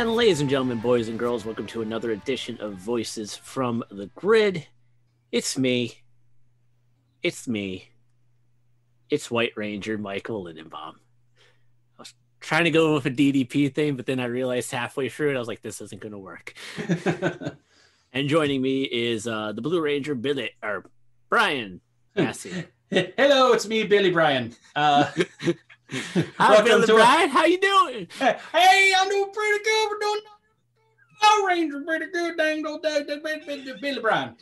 And ladies and gentlemen, boys and girls, welcome to another edition of Voices from the Grid. It's me. It's me. It's White Ranger Michael Lindenbaum. I was trying to go with a DDP thing, but then I realized halfway through it, I was like, this isn't going to work. and joining me is uh, the Blue Ranger, Billy, or Brian Massey. Hello, it's me, Billy Brian. Uh, Hi, Billy Brian. How you doing? Hey, I'm doing pretty good. We're doing Power Ranger pretty good. Dang old Billy Brian.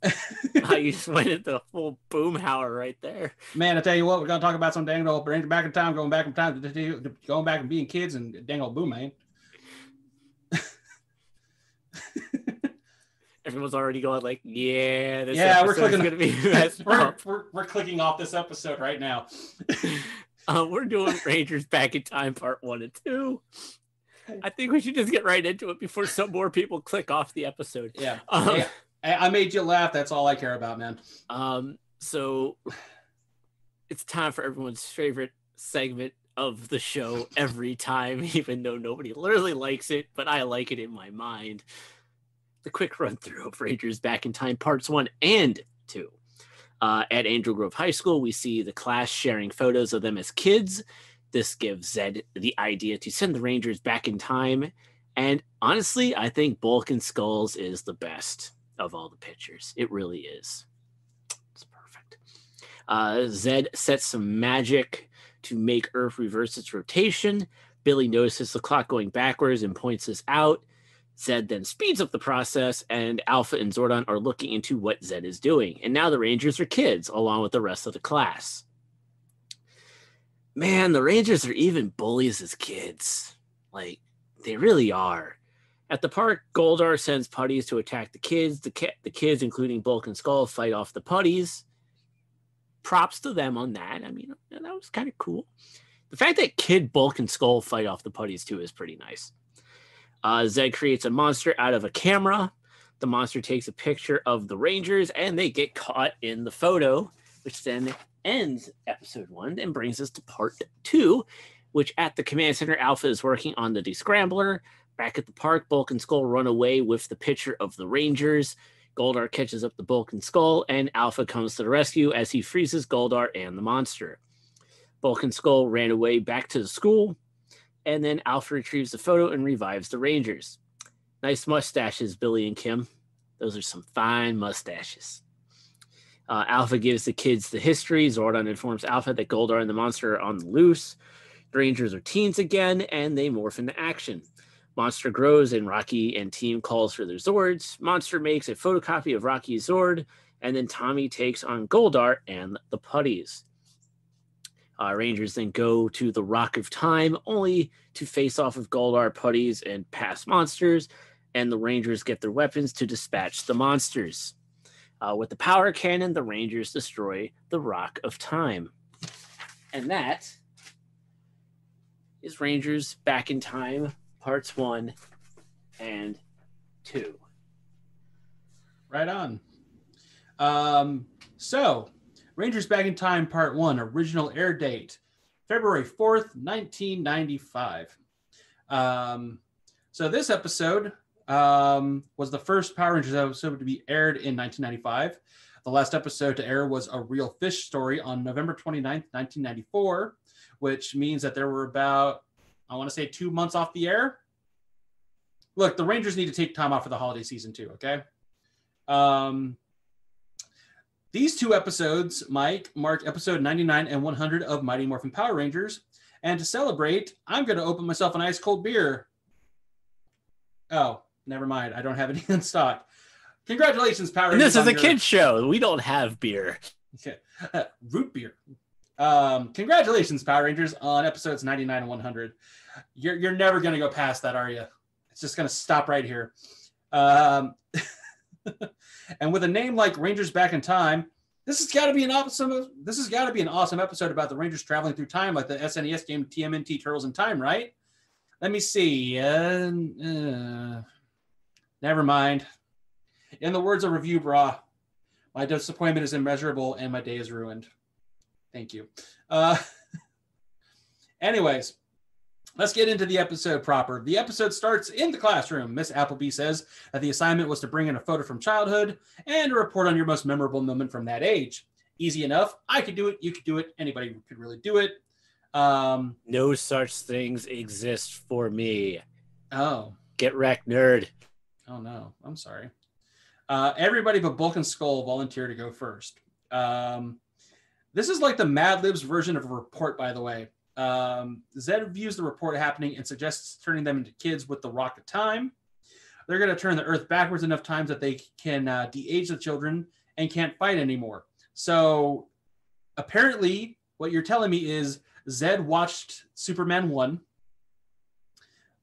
oh, you just went into full boomhauer right there. Man, I tell you what, we're gonna talk about some dang old Ranger back in time, going back in time, going back and being kids and dang old boom man. Everyone's already going like, yeah, this yeah, we're clicking. Be we're, we're, we're clicking off this episode right now. Uh, we're doing Rangers Back in Time Part One and Two. I think we should just get right into it before some more people click off the episode. Yeah. Um, hey, I made you laugh. That's all I care about, man. Um. So it's time for everyone's favorite segment of the show every time, even though nobody literally likes it, but I like it in my mind. The quick run through of Rangers Back in Time Parts One and Two. Uh, at Angel Grove High School, we see the class sharing photos of them as kids. This gives Zed the idea to send the Rangers back in time. And honestly, I think Bulk and Skulls is the best of all the pictures. It really is. It's perfect. Uh, Zed sets some magic to make Earth reverse its rotation. Billy notices the clock going backwards and points this out. Zed then speeds up the process, and Alpha and Zordon are looking into what Zed is doing. And now the Rangers are kids, along with the rest of the class. Man, the Rangers are even bullies as kids. Like, they really are. At the park, Goldar sends putties to attack the kids. The, ki- the kids, including Bulk and Skull, fight off the putties. Props to them on that. I mean, that was kind of cool. The fact that Kid, Bulk, and Skull fight off the putties too is pretty nice. Uh, Zed creates a monster out of a camera. The monster takes a picture of the Rangers and they get caught in the photo, which then ends episode one and brings us to part two, which at the command center, Alpha is working on the descrambler. Back at the park, Bulk and Skull run away with the picture of the Rangers. Goldar catches up the Bulk and Skull, and Alpha comes to the rescue as he freezes Goldar and the monster. Bulk and Skull ran away back to the school and then Alpha retrieves the photo and revives the Rangers. Nice mustaches, Billy and Kim. Those are some fine mustaches. Uh, Alpha gives the kids the history. Zordon informs Alpha that Goldar and the monster are on the loose. The Rangers are teens again, and they morph into action. Monster grows, and Rocky and team calls for their Zords. Monster makes a photocopy of Rocky's Zord, and then Tommy takes on Goldar and the Putties. Uh, Rangers then go to the Rock of Time only to face off with Goldar putties and past monsters, and the Rangers get their weapons to dispatch the monsters. Uh, with the power cannon, the Rangers destroy the Rock of Time. And that is Rangers Back in Time, parts one and two. Right on. Um, so Rangers Back in Time Part 1, original air date, February 4th, 1995. Um, so this episode um, was the first Power Rangers episode to be aired in 1995. The last episode to air was A Real Fish Story on November 29th, 1994, which means that there were about, I want to say, two months off the air. Look, the Rangers need to take time off for the holiday season too, okay? Um, these two episodes, Mike, mark episode 99 and 100 of Mighty Morphin Power Rangers. And to celebrate, I'm going to open myself an ice cold beer. Oh, never mind. I don't have any in stock. Congratulations, Power Rangers. This is a your... kid's show. We don't have beer. Okay. Uh, root beer. Um, congratulations, Power Rangers, on episodes 99 and 100. You're, you're never going to go past that, are you? It's just going to stop right here. Um, and with a name like Rangers Back in Time, this has got to be an awesome. This has got to be an awesome episode about the Rangers traveling through time, like the SNES game TMNT Turtles in Time, right? Let me see. Uh, uh, never mind. In the words of Review Brah, my disappointment is immeasurable and my day is ruined. Thank you. Uh, anyways, let's get into the episode proper. The episode starts in the classroom. Miss Appleby says that the assignment was to bring in a photo from childhood and a report on your most memorable moment from that age. Easy enough. I could do it. You could do it. Anybody could really do it. Um, No such things exist for me. oh, Get wrecked, nerd. oh no, I'm sorry. Uh, everybody but Bulk and Skull volunteer to go first. Um, this is like the Mad Libs version of a report, by the way. Um, Zed views the report happening and suggests turning them into kids with the rock of time. They're going to turn the Earth backwards enough times that they can uh, de-age the children and can't fight anymore. So apparently, what you're telling me is Zed watched Superman one,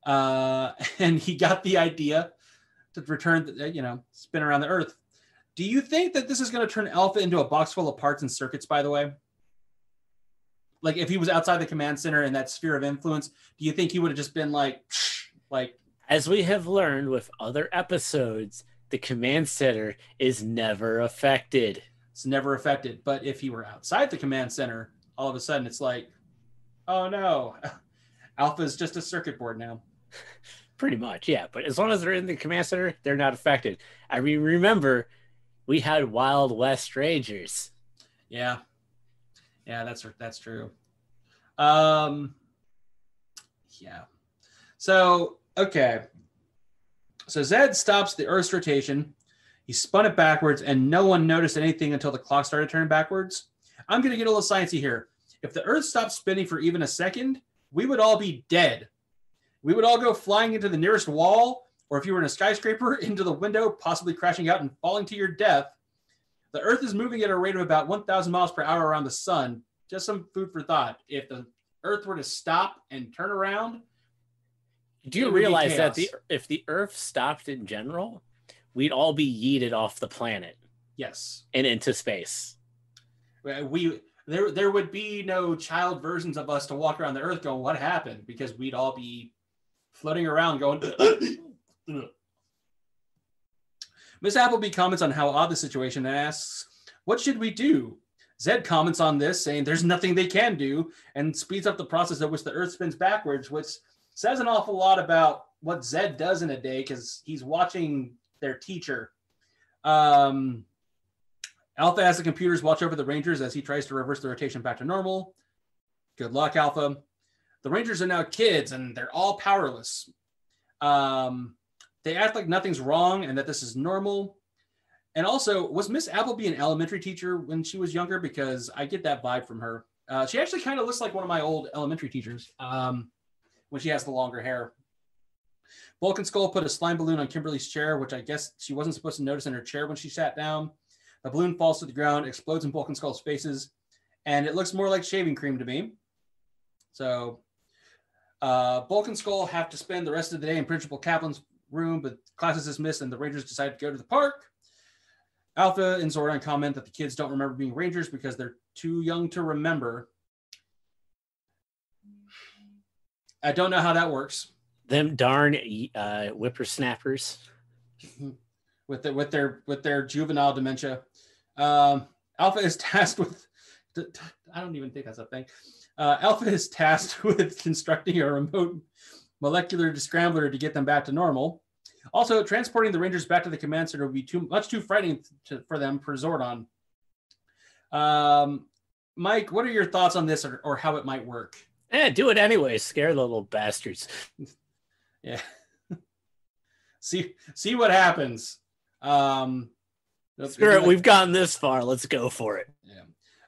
uh, and he got the idea to return, the, you know, spin around the Earth. Do you think that this is going to turn Alpha into a box full of parts and circuits? By the way, like if he was outside the command center in that sphere of influence, do you think he would have just been like, like, As we have learned with other episodes, the command center is never affected. it's never affected? But if he were outside the command center, all of a sudden it's like, oh no, Alpha is just a circuit board now. Pretty much, yeah. But as long as they're in the command center, they're not affected. I mean, remember, we had Wild West Rangers. Yeah, yeah, that's that's true. Um, yeah. So okay, so Zed stops the Earth's rotation. He spun it backwards, and no one noticed anything until the clock started turning backwards. I'm gonna get a little sciencey here. If the Earth stopped spinning for even a second, we would all be dead. We would all go flying into the nearest wall, or if you were in a skyscraper, into the window, possibly crashing out and falling to your death. The Earth is moving at a rate of about 1,000 miles per hour around the sun. Just some food for thought. If the Earth were to stop and turn around, Do you It would be realize that the if the Earth stopped in general, we'd all be yeeted off the planet yes, and into space? we there there would be no child versions of us to walk around the Earth going, "What happened?" Because we'd all be floating around going. Miss Appleby comments on how odd the situation and asks, "What should we do?" Zed comments on this, saying there's nothing they can do, and speeds up the process at which the Earth spins backwards, which says an awful lot about what Zed does in a day because he's watching their teacher. Um, Alpha has the computers watch over the Rangers as he tries to reverse the rotation back to normal. Good luck, Alpha. The Rangers are now kids and they're all powerless. Um, they act like nothing's wrong and that this is normal. And also, was Miss Appleby an elementary teacher when she was younger? Because I get that vibe from her. Uh, she actually kind of looks like one of my old elementary teachers um, when she has the longer hair. Bulk and Skull put a slime balloon on Kimberly's chair, which I guess she wasn't supposed to notice in her chair when she sat down. The balloon falls to the ground, explodes in Bulk and Skull's faces, and it looks more like shaving cream to me. So, uh, Bulk and Skull have to spend the rest of the day in Principal Caplan's room, but class is dismissed, and the Rangers decide to go to the park. Alpha and Zordon comment that the kids don't remember being Rangers because they're too young to remember. I don't know how that works Them darn uh, whippersnappers. with their with their with their juvenile dementia. Um, Alpha is tasked with. I don't even think that's a thing. Uh, Alpha is tasked with constructing a remote molecular descrambler to get them back to normal. Also, transporting the Rangers back to the command center would be too much too frightening to, for them for Zordon. Um, Mike, what are your thoughts on this, or, or how it might work? Eh, do it anyway. Scare the little bastards. Yeah. see see what happens. Um, Screw it. We've gotten this far. Let's go for it. Yeah.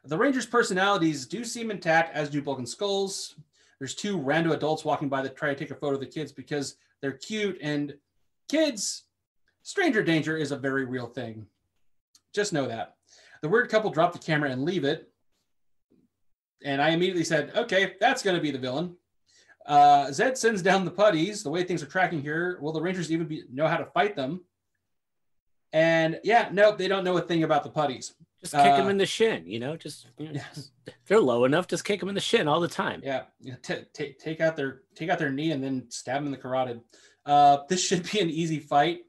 The Rangers' personalities do seem intact, as do Bulk and Skulls. There's two rando adults walking by that try to take a photo of the kids because they're cute. And kids, stranger danger is a very real thing. Just know that. The weird couple drop the camera and leave it. And I immediately said, okay, that's going to be the villain. Uh, Zed sends down the putties. The way things are tracking here, will the Rangers even be, know how to fight them? And yeah, nope, they don't know a thing about the putties. Just kick Uh, him in the shin, you know. Just, you know, Yeah. just- they're low enough. Just kick him in the shin all the time. Yeah, ta- ta- take out their take out their knee and then stab him in the carotid. Uh, this should be an easy fight.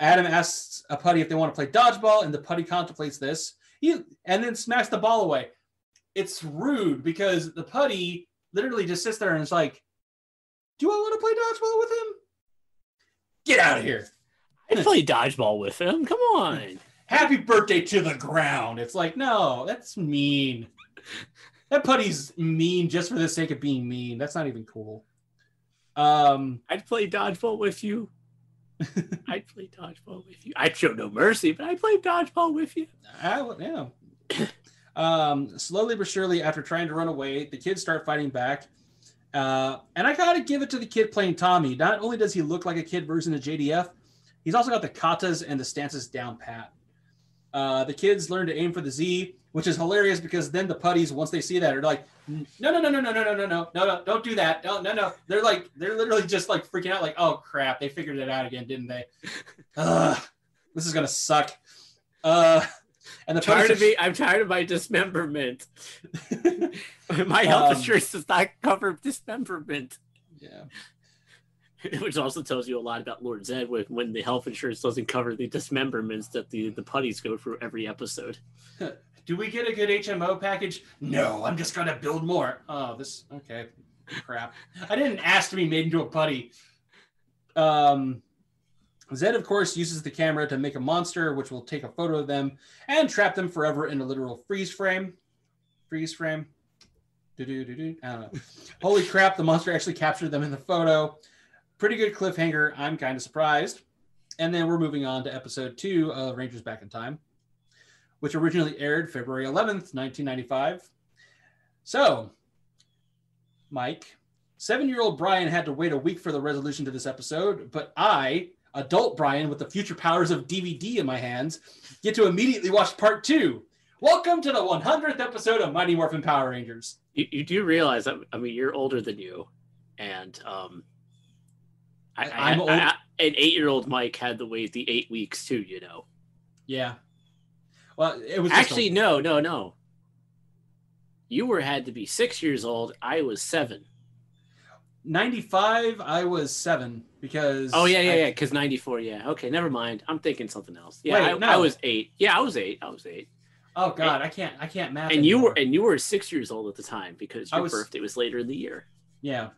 Adam asks a putty if they want to play dodgeball, and the putty contemplates this. He and then smacks the ball away. It's rude because the putty literally just sits there and is like, "Do I want to play dodgeball with him? Get out of here! I'd play dodgeball with him. Come on. Happy birthday to the ground!" It's like, no, that's mean. That putty's mean just for the sake of being mean. That's not even cool. Um, I'd play dodgeball with you. I'd play dodgeball with you. I'd show no mercy, but I'd play dodgeball with you. I, would- yeah. um, slowly but surely, after trying to run away, the kids start fighting back. Uh, and I gotta give it to the kid playing Tommy. Not only does he look like a kid version of JDF, he's also got the katas and the stances down pat. Uh, the kids learn to aim for the Z, which is hilarious because then the putties, once they see that, are like, no, no, no, no, no, no, no, no, no, no, no, don't do that. No, no, no. They're like, they're literally just like freaking out, like, oh crap, they figured it out again, didn't they? Ugh, this is gonna suck. Uh, and the tired of me. I'm tired of my dismemberment. my health Um, insurance does not cover dismemberment, yeah. which also tells you a lot about Lord Zed when, when the health insurance doesn't cover the dismemberments that the, the putties go through every episode. Do we get a good HMO package? No, I'm just gonna build more. Oh, this okay. Crap. I didn't ask to be made into a putty. Um Zed, of course, uses the camera to make a monster, which will take a photo of them and trap them forever in a literal freeze frame. Freeze frame. Do-do-do-do. I don't know. Holy crap, the monster actually captured them in the photo. Pretty good cliffhanger. I'm kind of surprised. And then we're moving on to episode two of Rangers Back in Time which originally aired February 11th, 1995. So, Mike, seven year old Brian had to wait a week for the resolution to this episode, but I, adult Brian with the future powers of DVD in my hands, get to immediately watch part two. Welcome to the 100th episode of Mighty Morphin Power Rangers. You, you do realize I mean you're older than you, and um, I, I, I'm old- I- an eight year old Mike had to wait the eight weeks too. You know. Yeah. Well, it was just a- Actually, no, no, no. You were had to be six years old. I was seven. 95, I was seven because. Oh yeah, yeah, I- yeah. Because ninety four. Yeah. Okay, never mind. I'm thinking something else. Yeah, Wait, I, no. I was eight. Yeah, I was eight. I was eight. Oh God, I can't. I can't math. And you were and you were six years old at the time because your was- birthday was later in the year. Yeah.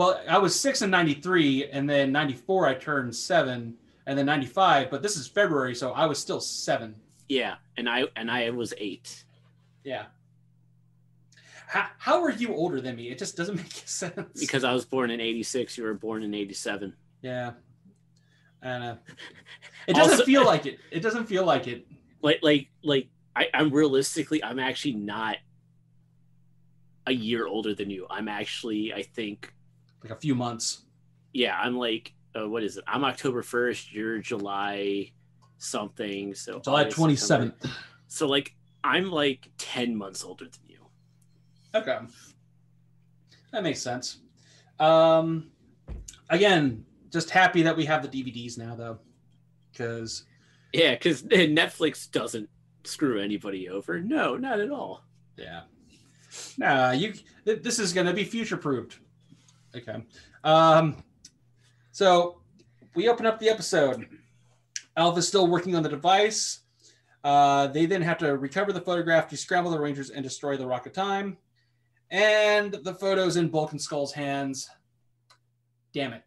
Well, I was six in 93, and then 94, I turned seven, and then 95, but this is February, so I was still seven. Yeah, and I and I was eight. Yeah. How, how are you older than me? It just doesn't make sense. Because I was born in '86, you were born in '87. yeah. And uh, it doesn't Also- feel like it. It doesn't feel like it. Like, like, like, I, I'm realistically, I'm actually not a year older than you. I'm actually, I think, Like a few months. yeah, I'm like, uh, what is it? I'm October 1st. You're July something. So July August, September. 27th. So like, I'm like 10 months older than you. Okay. That makes sense. Um, again, just happy that we have the DVDs now, though, because Yeah, because Netflix doesn't screw anybody over. No, not at all. Yeah. Nah, you. th- This is gonna be future proofed. Okay. Um. So we open up the episode. Alpha's still working on the device. Uh, they then have to recover the photograph, descramble the Rangers, and destroy the Rock of Time. And the photo's in Bulk and Skull's hands. Damn it.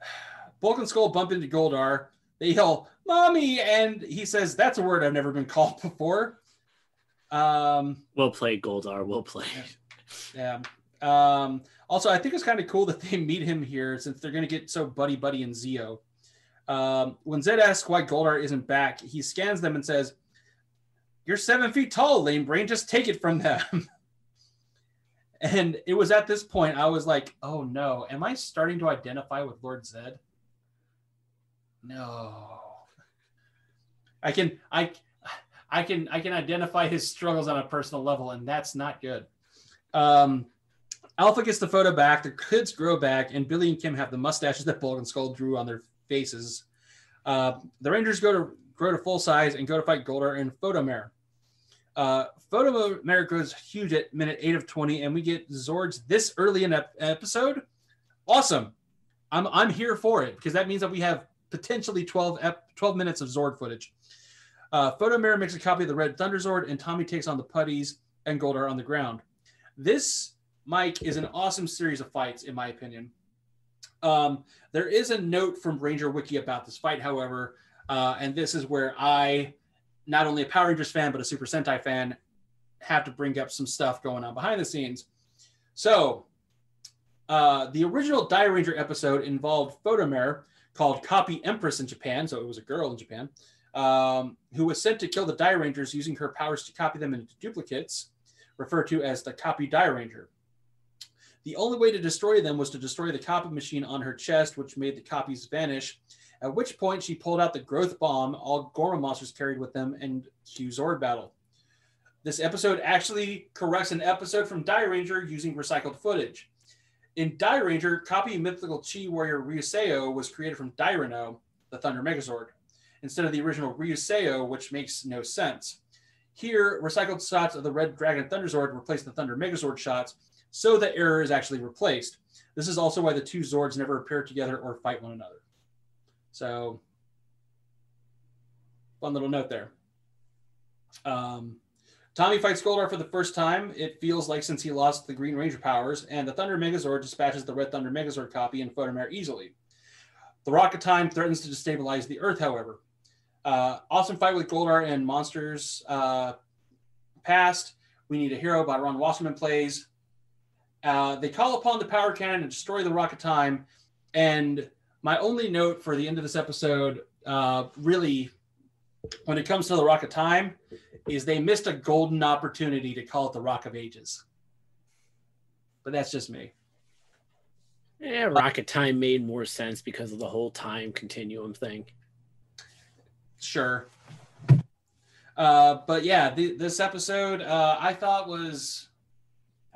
Bulk and Skull bump into Goldar. They yell, Mommy! And he says, That's a word I've never been called before. Um, we'll play Goldar. Well played. yeah. Um, also, I think it's kind of cool that they meet him here since they're going to get so buddy buddy and Zeo. Um, when Zed asks why Goldar isn't back, he scans them and says, You're seven feet tall, lame brain. Just take it from them. and it was at this point I was like, Oh no, am I starting to identify with Lord Zed? No. I can I I can I can identify his struggles on a personal level, and that's not good. Um, Alpha gets the photo back. The kids grow back, and Billy and Kim have the mustaches that Bulk and Skull drew on their faces. Uh, the Rangers go to grow to full size and go to fight Goldar and Photomare. Uh, Photomare goes huge at minute 8 of 20, and we get Zords this early in ep- episode. Awesome. I'm, I'm here for it because that means that we have potentially 12, ep- 12 minutes of Zord footage. Uh, Photomare makes a copy of the Red Thunder Zord, and Tommy takes on the putties and Goldar on the ground. This, Mike, is an awesome series of fights, in my opinion. Um, there is a note from Ranger Wiki about this fight, however, uh, and this is where I, not only a Power Rangers fan, but a Super Sentai fan, have to bring up some stuff going on behind the scenes. So, uh, the original Dairanger episode involved Photomare, called Copy Empress in Japan, so it was a girl in Japan, um, who was sent to kill the Dairangers using her powers to copy them into duplicates, referred to as the Copy Dairanger. The only way to destroy them was to destroy the copy machine on her chest, which made the copies vanish. At which point, she pulled out the growth bomb all Gorma monsters carried with them and cue Zord battle. This episode actually corrects an episode from Dairanger using recycled footage. In Dairanger, copy mythical Chi warrior Ryuseioh was created from Dairenoh, the Thunder Megazord, instead of the original Ryuseioh, which makes no sense. Here, recycled shots of the Red Dragon Thunderzord replace the Thunder Megazord shots, so the error is actually replaced. This is also why the two Zords never appear together or fight one another. So, fun little note there. Um, Tommy fights Goldar for the first time. It feels like since he lost the Green Ranger powers, and the Thunder Megazord dispatches the Red Thunder Megazord copy in Photomare easily. The Rock of Time threatens to destabilize the Earth, however. Uh, awesome fight with Goldar and Monsters uh, Past. We Need a Hero by Ron Wasserman plays. Uh, they call upon the power cannon and destroy the Rock of Time. And my only note for the end of this episode, uh, really, when it comes to the Rock of Time, is they missed a golden opportunity to call it the Rock of Ages. But that's just me. Yeah, Rock of Time made more sense because of the whole time continuum thing. Sure. Uh, but yeah, the, this episode uh, I thought was,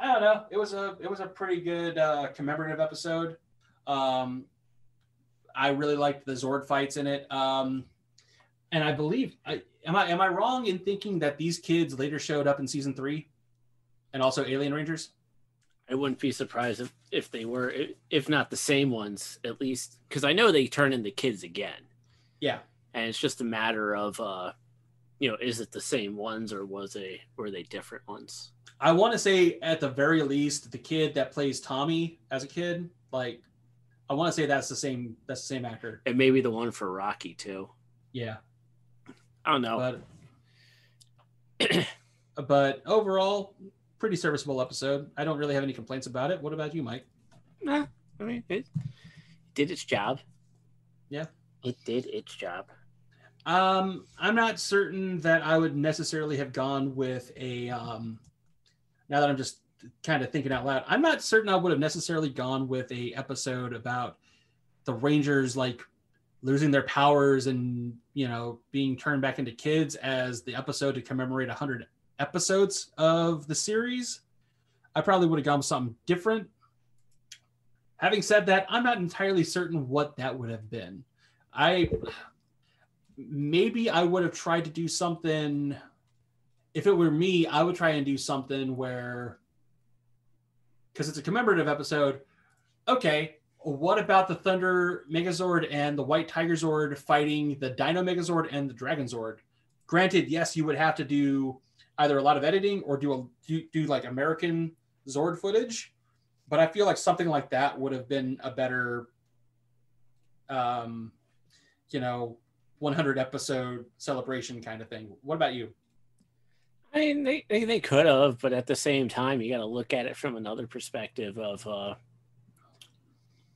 I don't know, it was a it was a pretty good uh, commemorative episode. Um, I really liked the Zord fights in it, um, and I believe I, am I am I wrong in thinking that these kids later showed up in season three, and also Alien Rangers? I wouldn't be surprised if, if they were, if not the same ones, at least because I know they turn into kids again. Yeah, and it's just a matter of, uh, you know, is it the same ones or was they were they different ones? I want to say at the very least, the kid that plays Tommy as a kid, like, I want to say that's the same. That's the same actor, and maybe the one for Rocky too. Yeah, I don't know, but but overall, pretty serviceable episode. I don't really have any complaints about it. What about you, Mike? Nah, I mean, it did its job. Yeah, it did its job. Um, I'm not certain that I would necessarily have gone with a. Um, now that I'm just kind of thinking out loud, I'm not certain I would have necessarily gone with a episode about the Rangers like losing their powers and you know being turned back into kids as the episode to commemorate 100 episodes of the series. I probably would have gone with something different. Having said that, I'm not entirely certain what that would have been. I maybe I would have tried to do something. If it were me, I would try and do something where, because it's a commemorative episode. Okay, what about the Thunder Megazord and the White Tiger Zord fighting the Dino Megazord and the Dragon Zord? Granted, yes, you would have to do either a lot of editing or do a do, do like American Zord footage, but I feel like something like that would have been a better, um, you know, 100 episode celebration kind of thing. What about you? I mean, they, they, they could have, but at the same time, you got to look at it from another perspective of, uh,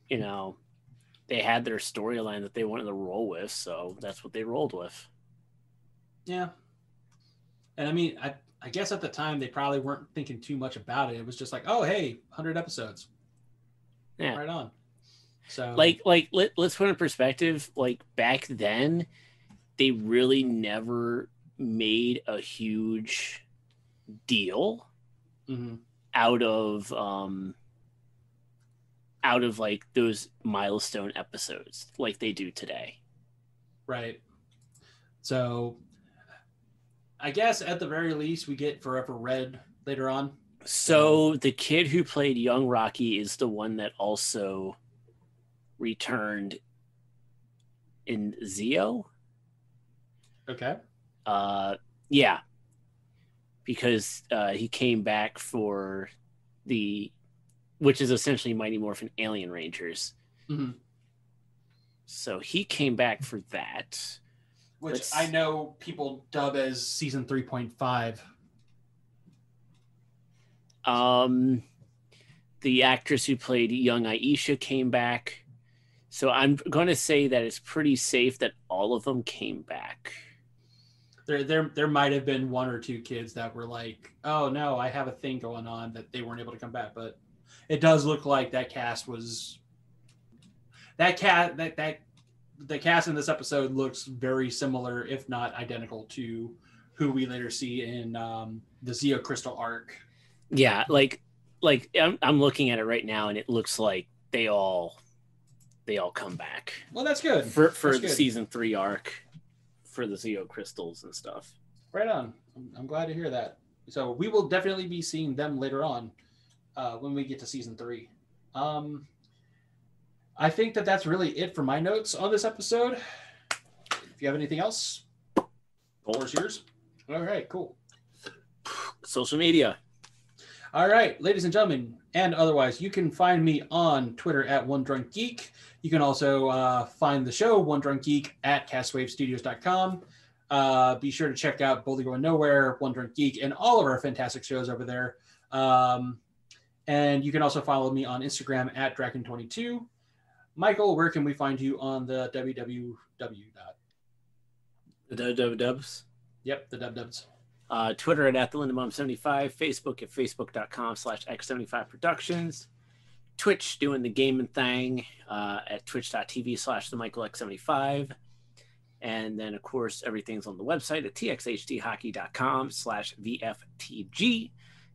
you know, they had their storyline that they wanted to roll with, so that's what they rolled with. Yeah. And I mean, I, I guess at the time they probably weren't thinking too much about it. It was just like, oh, hey, 100 episodes. Yeah. Right on. So, like, like let, let's put in perspective. Like back then, they really never made a huge deal mm-hmm. out of um out of like those milestone episodes like they do today. Right. So I guess at the very least we get Forever Red later on. So the kid who played young Rocky is the one that also returned in Zeo. Okay. Uh, yeah, because uh, he came back for the, which is essentially Mighty Morphin Alien Rangers. Mhm. So he came back for that. Which Let's- I know people dub as season 3.5. Um, the actress who played young Aisha came back. So I'm going to say that it's pretty safe that all of them came back. There, there, there might have been one or two kids that were like, "Oh no, I have a thing going on that they weren't able to come back." But it does look like that cast was that cat that that the cast in this episode looks very similar, if not identical, to who we later see in um, the Zeo Crystal arc. Yeah, like like I'm, I'm looking at it right now and it looks like they all they all come back Well, that's good. for for That's the good. season 3 arc for the Zeo crystals and stuff. Right on. I'm, I'm glad to hear that. So we will definitely be seeing them later on uh, when we get to season three. Um, I think that that's really it for my notes on this episode. If you have anything else, floor's yours. All right, cool. Social media. All right, ladies and gentlemen, and otherwise, you can find me on Twitter at One Drunk Geek. You can also uh, find the show One Drunk Geek at CastWaveStudios.com. Uh, be sure to check out Boldly Going Nowhere, One Drunk Geek, and all of our fantastic shows over there. Um, and you can also follow me on Instagram at Dragon22. Michael, where can we find you on the www dot? The dub dubs. Yep, the dub dubs. Uh, Twitter at, at the Lindemom75, Facebook at facebook.com slash x75 productions, Twitch doing the gaming thing uh, at twitch.tv slash the Michael X75. And then, of course, everything's on the website at txhthockey.com slash VFTG.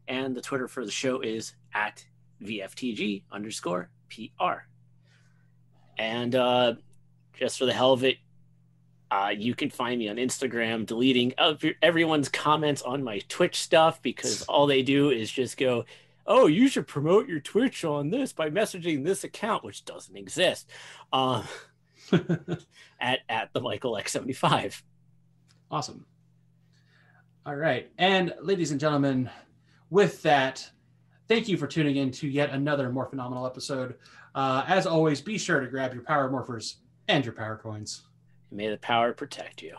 And the Twitter for the show is at VFTG underscore PR. And uh, just for the hell of it, uh, you can find me on Instagram deleting everyone's comments on my Twitch stuff because all they do is just go, "Oh, you should promote your Twitch on this by messaging this account, which doesn't exist." Uh, at at the Michael X seventy five. Awesome. All right. And ladies and gentlemen, with that, thank you for tuning in to yet another more phenomenal episode. Uh, as always, be sure to grab your power morphers and your power coins. May the power protect you.